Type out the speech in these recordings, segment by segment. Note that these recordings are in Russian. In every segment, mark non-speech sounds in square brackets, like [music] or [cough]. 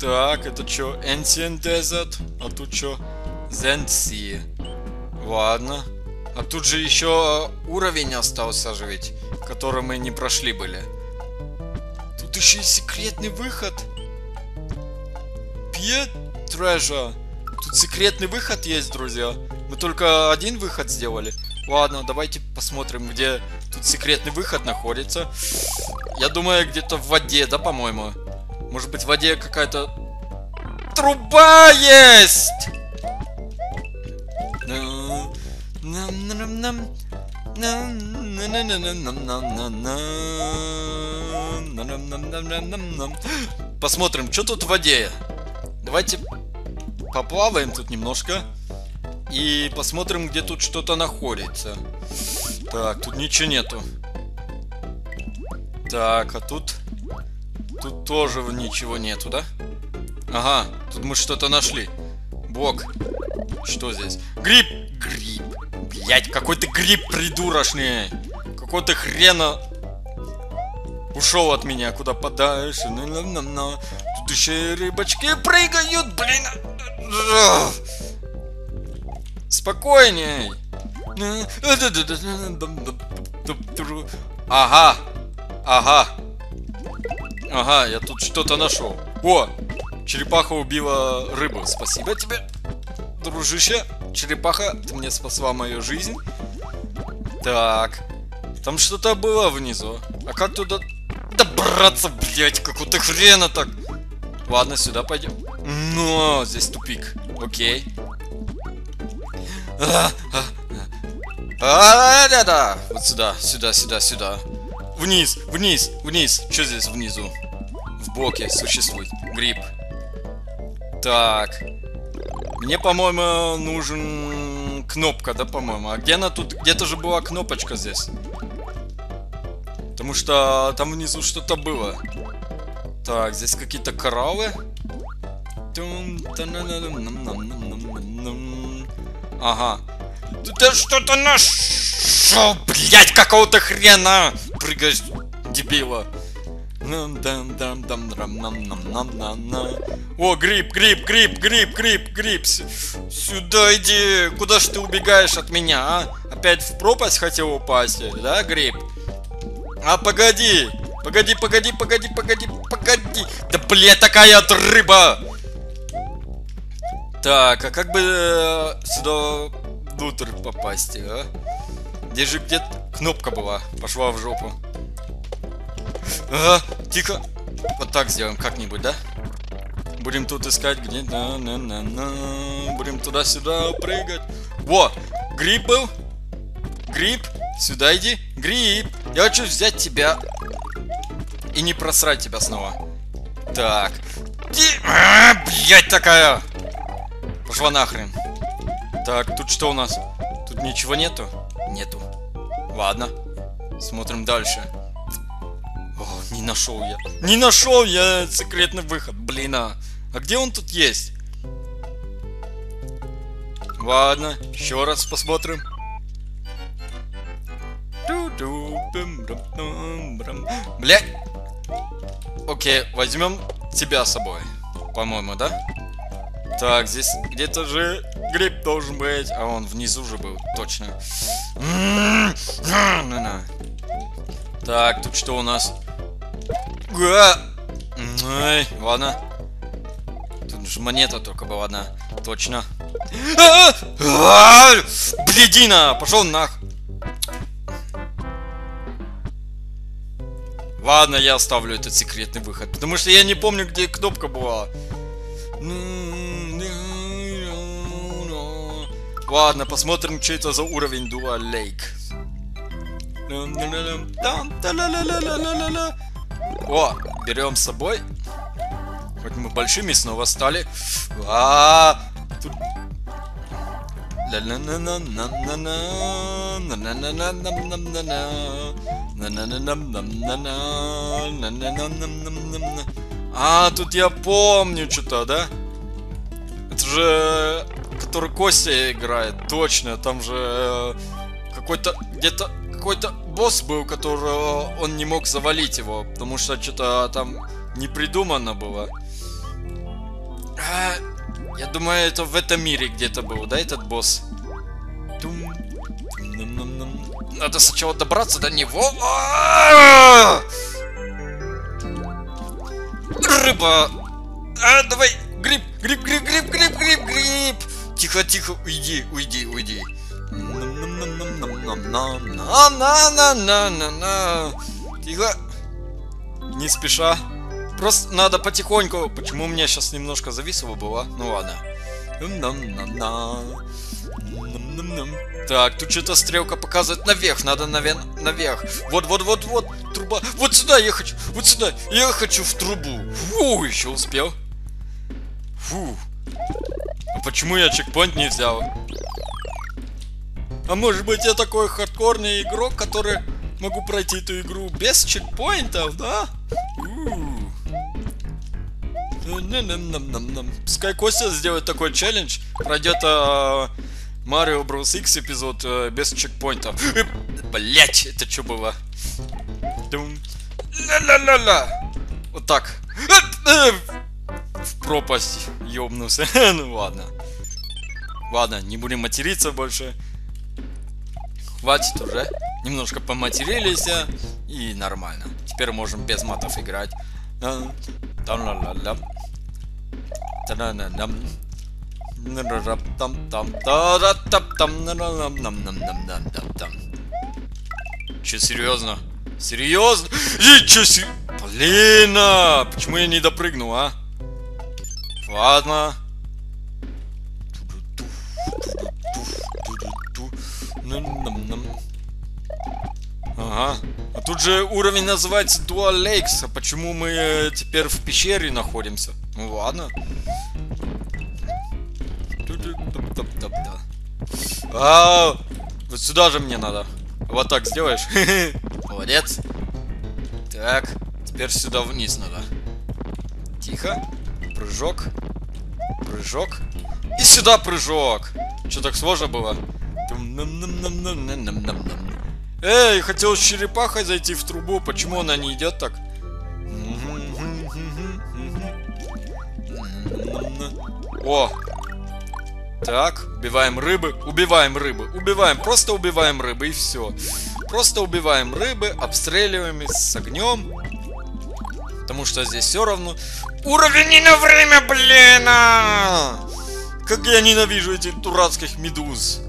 Так, это что? Ancient Desert? А тут что? Zensi. Ладно. А тут же еще уровень остался же ведь, который мы не прошли были. Тут еще и секретный выход. Пьет Treasure. Тут секретный выход есть, друзья. Мы только один выход сделали. Ладно, давайте посмотрим, где тут секретный выход находится. Я думаю, где-то в воде, да, по-моему? Может быть, в воде какая-то труба есть? Посмотрим, что тут в воде. Давайте поплаваем тут немножко. И посмотрим, где тут что-то находится. Так, тут ничего нету. Так, а тут... Тут тоже ничего нету, да? Ага, тут мы что-то нашли. Бог. Что здесь? Гриб! Гриб. Блять, какой ты гриб придурочный. Какой-то хрена ушел от меня куда подальше. Тут еще рыбочки прыгают, блин. Спокойней. Ага. Ага. Ага, я тут что-то нашел. О, черепаха убила рыбу. Спасибо тебе, дружище. Черепаха, ты мне спасла мою жизнь. Так. Там что-то было внизу. А как туда добраться, блять, какого-то хрена так? Ладно, сюда пойдем. Но, здесь тупик. Окей. А, а, а, да, да. Вот сюда, сюда, сюда, сюда. Вниз, вниз, вниз. Что здесь внизу? В боке существует гриб. Так. Мне, по-моему, нужен кнопка, да, по-моему. А где она тут? Где-то же была кнопочка здесь. Потому что там внизу что-то было. Так, здесь какие-то коровы. Ага. Ты что-то нашел, блять, какого-то хрена! Прыгаешь, дебила. О, гриб, гриб, гриб, гриб, гриб, гриб. Сюда иди. Куда ж ты убегаешь от меня, а? Опять в пропасть хотел упасть, да, гриб? А, погоди. Погоди, погоди, погоди, погоди, погоди. Да, блядь, такая рыба. Так, а как бы э, сюда внутрь попасть, а? Где же где кнопка была? Пошла в жопу. А, тихо. Вот так сделаем как-нибудь, да? Будем тут искать где... На, на, на, на. Будем туда-сюда прыгать. Во! Гриб был? Гриб? Сюда иди. Гриб! Я хочу взять тебя и не просрать тебя снова. Так. Ди... А, блять такая! Пошла нахрен. Так, тут что у нас? Тут ничего нету? Нету. Ладно. Смотрим дальше. О, не нашел я. Не нашел я секретный выход. Блин, а. А где он тут есть? Ладно, еще раз посмотрим. Бля. Окей, возьмем тебя с собой. По-моему, да? Так, здесь где-то же гриб должен быть. А он внизу же был, точно. Так, тут что у нас? Ай, ладно. Тут же монета только была одна. Точно. Блядина! Пошел нах. Ладно, я оставлю этот секретный выход. Потому что я не помню, где кнопка была. Ладно, посмотрим, что это за уровень Dual Lake. О, берем с собой. Хоть мы большими снова стали. А, тут... А, тут я помню что-то, да? Это же который Костя играет, точно, там же э, какой-то, где-то какой-то босс был, которого он не мог завалить его, потому что что-то там не придумано было. А, я думаю, это в этом мире где-то был, да, этот босс? Тум. Нам-нам-нам. Надо сначала добраться до него. А! Рыба! А, давай! Гриб! Гриб, гриб, гриб, гриб, гриб, гриб! Тихо, тихо, уйди, уйди, уйди. На-на-на-на-на-на. Тихо. Не спеша. Просто надо потихоньку. Почему у меня сейчас немножко зависло было? Ну ладно. Так, тут что-то стрелка показывает наверх, надо навен... наверх. Вот-вот-вот-вот, труба. Вот сюда я хочу, вот сюда. Я хочу в трубу. Фу, еще успел. Фу. Почему я чекпоинт не взял? А может быть я такой хардкорный игрок, который могу пройти эту игру без чекпоинтов, да? Пускай Костя сделает такой челлендж, пройдет Марио Брус X эпизод э, без чекпоинтов. Э, Блять, это что было? Ла-ла-ла-ла. Вот так. Э, в пропасть ёбнулся. [laughs] ну ладно. Ладно, не будем материться больше. Хватит уже. Немножко поматерились. И нормально. Теперь можем без матов играть. Че, серьезно? Серьезно? Че, се... Блин, а! почему я не допрыгнул, а? Ладно. Ага. А тут же уровень называется Dual Lakes. А почему мы э, теперь в пещере находимся? Ну ладно. А, вот сюда же мне надо. Вот так сделаешь. [laughs] Молодец. Так, теперь сюда вниз надо. Тихо. Прыжок. Прыжок. И сюда прыжок. Что так сложно было? Эй, хотел с черепахой зайти в трубу. Почему она не идет так? О! Так, убиваем рыбы, убиваем рыбы, убиваем, просто убиваем рыбы и все. Просто убиваем рыбы, обстреливаем с огнем. Потому что здесь все равно... Уровень не на время, блин! А! Как я ненавижу этих дурацких медуз.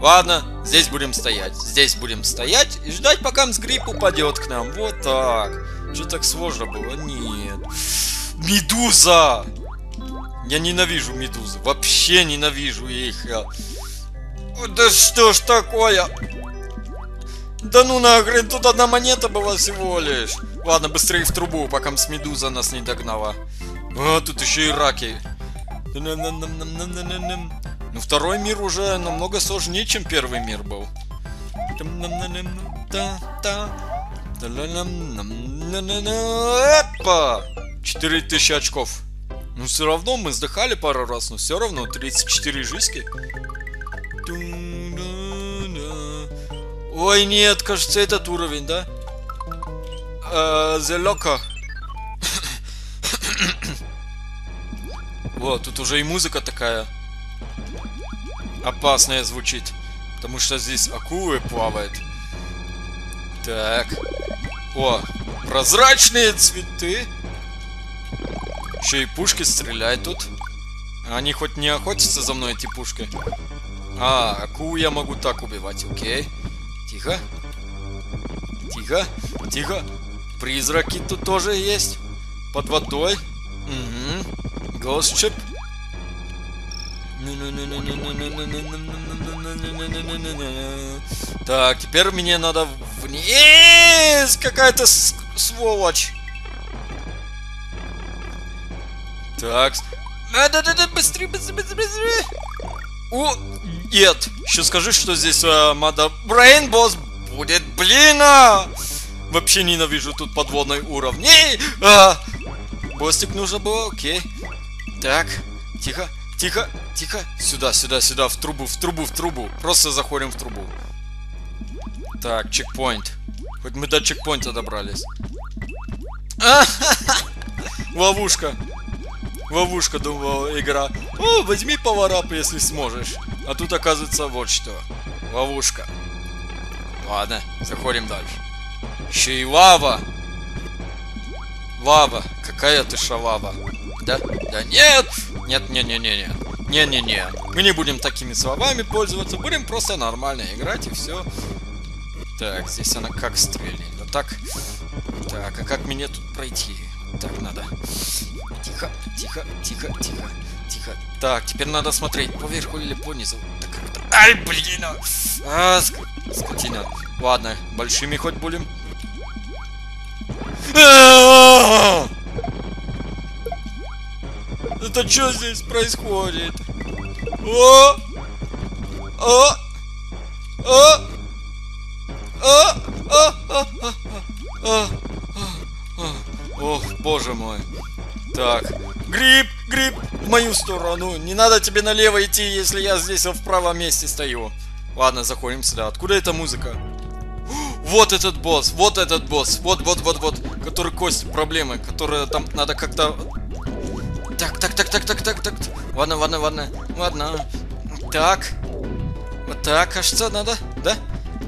Ладно, здесь будем стоять. Здесь будем стоять и ждать, пока мсгрип упадет к нам. Вот так. Что так сложно было? Нет. Медуза! Я ненавижу медузы. Вообще ненавижу их. Да что ж такое? Да ну нахрен, тут одна монета была всего лишь. Ладно, быстрее в трубу, пока с медуза нас не догнала. А, тут еще и раки. Ну, второй мир уже намного сложнее, чем первый мир был. Опа! 4000 очков. Ну, все равно мы сдыхали пару раз, но все равно 34 жизни. Ой, нет, кажется, этот уровень, да? The Locker. [coughs] вот, тут уже и музыка такая опасная звучит. Потому что здесь акулы плавают. Так. О, прозрачные цветы. Еще и пушки стреляют тут. Они хоть не охотятся за мной, эти пушки? А, акулу я могу так убивать, окей. Тихо. Тихо, тихо. Призраки тут тоже есть. Под водой. Угу. Гостчип. Так, теперь мне надо вниз. Какая-то сволочь. Так. Да-да-да, быстрее, быстрее, быстрее, быстрее. О, нет. Еще скажи, что здесь а, Мада Брейн Босс будет. Блин, а! Вообще ненавижу тут подводный уровень. А! Бостик нужно было, окей. Так, тихо. Тихо, тихо. Сюда, сюда, сюда, в трубу, в трубу, в трубу. Просто заходим в трубу. Так, чекпоинт. Хоть мы до чекпоинта добрались. [laughs] Ловушка. Ловушка, думал, игра. О, возьми поварап, если сможешь. А тут оказывается вот что. Ловушка. Ладно, заходим дальше. Еще и лава. Лава. Какая ты шалава. Да? Да нет! Нет, не, не, не, не. Не-не-не. Мы не будем такими словами пользоваться. Будем просто нормально играть и все. Так, здесь она как стрельнет. Ну так. Так, а как мне тут пройти? Так, надо. Тихо, тихо, тихо, тихо, тихо. Так, теперь надо смотреть поверху или по низу. Так. Ай, блин! А, ск... скотина. Ладно, большими хоть будем. Это что здесь происходит? О! О! О! О! О! О! О! О! Ох, боже мой. Так. Гриб, гриб, в мою сторону. Не надо тебе налево идти, если я здесь в правом месте стою. Ладно, заходим сюда. Откуда эта музыка? Вот этот босс, вот этот босс, вот, вот, вот, вот, который кость проблемы, которая там надо как-то... Так, так, так, так, так, так, так. Ладно, ладно, ладно, ладно. Так. Вот так, кажется, надо, да?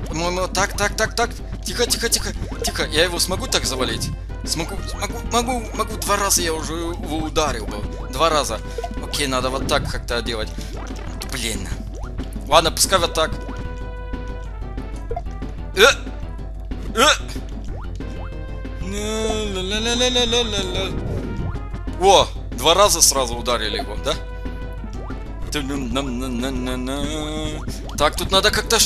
По-моему, так, так, так, так. Тихо, тихо, тихо, тихо. Я его смогу так завалить? Смогу, смогу, могу, могу. Два раза я уже его ударил был. Два раза. Окей, надо вот так как-то делать. Блин. Ладно, пускай вот так. Э! Э! О, два раза сразу ударили его, да? Так, тут надо как-то...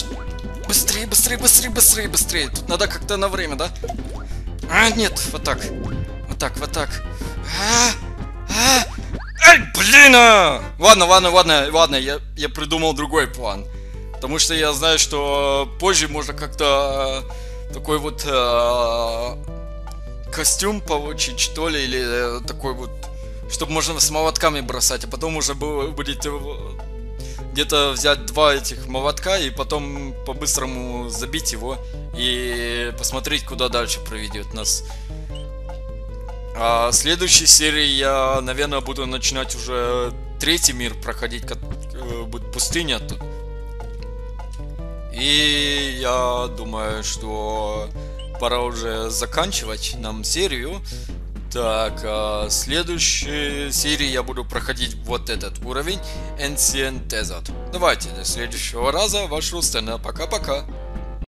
Быстрее, быстрее, быстрее, быстрее, быстрее. Тут надо как-то на время, да? А, нет, вот так. Вот так, вот так. А, а. Эй, блин! А! Ладно, ладно, ладно, ладно, я, я придумал другой план. Потому что я знаю, что позже можно как-то такой вот э, костюм получить, что ли, или э, такой вот, чтобы можно с молотками бросать, а потом уже будет э, где-то взять два этих молотка и потом по-быстрому забить его и посмотреть, куда дальше проведет нас. А следующей серии я, наверное, буду начинать уже третий мир проходить, как э, будет пустыня тут. И я думаю, что пора уже заканчивать нам серию. Так, а следующей серии я буду проходить вот этот уровень Ancient Desert. Давайте, до следующего раза. Ваш Рустена. Пока-пока.